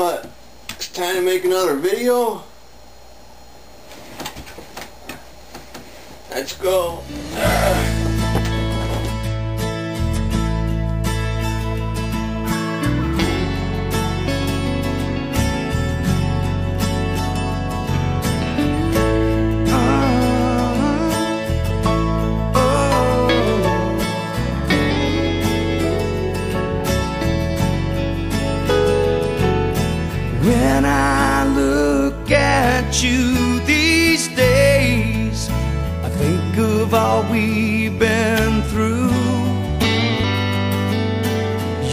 what? It's time to make another video? Let's go. When I look at you these days, I think of all we've been through.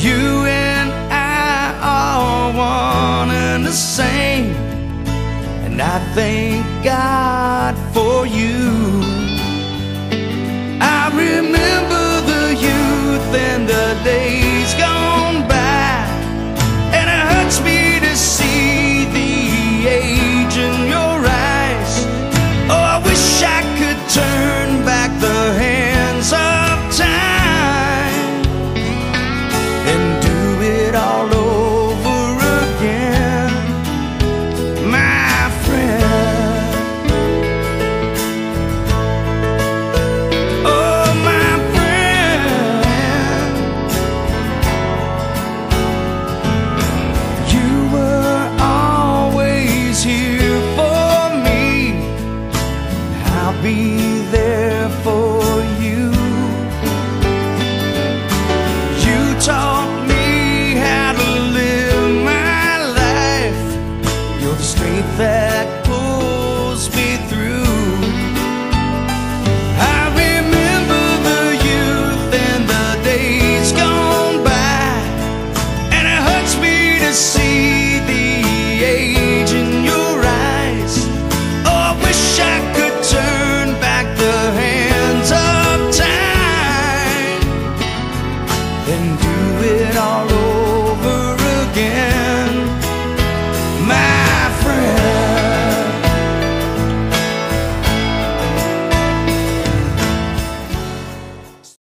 You and I are one and the same, and I thank God for see